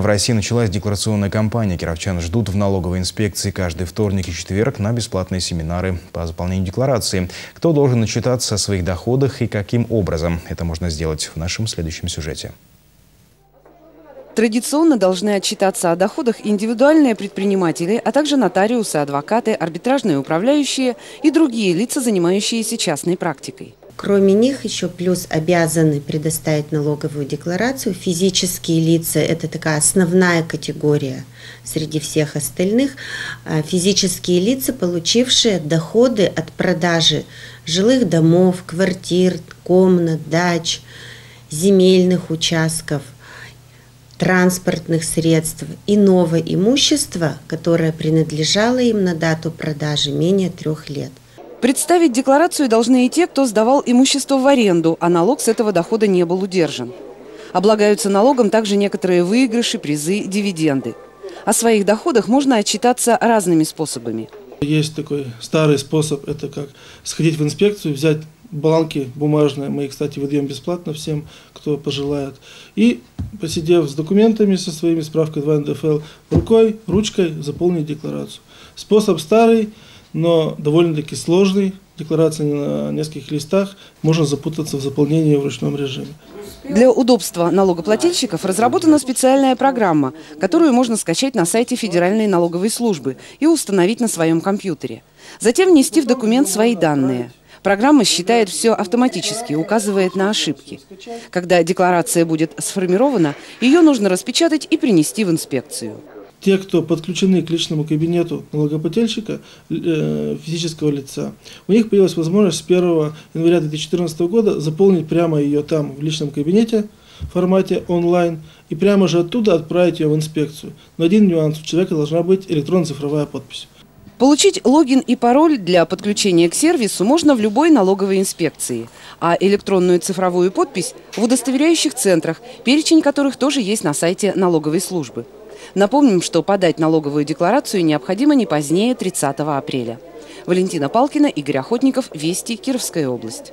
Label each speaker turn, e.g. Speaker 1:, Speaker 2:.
Speaker 1: В России началась декларационная кампания. Кировчан ждут в налоговой инспекции каждый вторник и четверг на бесплатные семинары по заполнению декларации. Кто должен отчитаться о своих доходах и каким образом это можно сделать в нашем следующем сюжете.
Speaker 2: Традиционно должны отчитаться о доходах индивидуальные предприниматели, а также нотариусы, адвокаты, арбитражные управляющие и другие лица, занимающиеся частной практикой.
Speaker 3: Кроме них еще плюс обязаны предоставить налоговую декларацию физические лица. Это такая основная категория среди всех остальных. А физические лица, получившие доходы от продажи жилых домов, квартир, комнат, дач, земельных участков – транспортных средств, иного имущества, которое принадлежало им на дату продажи менее трех лет.
Speaker 2: Представить декларацию должны и те, кто сдавал имущество в аренду, а налог с этого дохода не был удержан. Облагаются налогом также некоторые выигрыши, призы, дивиденды. О своих доходах можно отчитаться разными способами.
Speaker 4: Есть такой старый способ, это как сходить в инспекцию, взять бланки бумажные, мы их, кстати, выдаем бесплатно всем, кто пожелает. И, посидев с документами, со своими справкой 2 НДФЛ, рукой, ручкой заполнить декларацию. Способ старый, но довольно-таки сложный. Декларация на нескольких листах, можно запутаться в заполнении в ручном режиме.
Speaker 2: Для удобства налогоплательщиков разработана специальная программа, которую можно скачать на сайте Федеральной налоговой службы и установить на своем компьютере. Затем внести в документ свои данные – Программа считает все автоматически, указывает на ошибки. Когда декларация будет сформирована, ее нужно распечатать и принести в инспекцию.
Speaker 4: Те, кто подключены к личному кабинету налогоплательщика, э, физического лица, у них появилась возможность с 1 января 2014 года заполнить прямо ее там, в личном кабинете, в формате онлайн, и прямо же оттуда отправить ее в инспекцию. Но один нюанс, у человека должна быть электронно-цифровая подпись.
Speaker 2: Получить логин и пароль для подключения к сервису можно в любой налоговой инспекции, а электронную цифровую подпись в удостоверяющих центрах, перечень которых тоже есть на сайте налоговой службы. Напомним, что подать налоговую декларацию необходимо не позднее 30 апреля. Валентина Палкина, Игорь Охотников, Вести, Кировская область.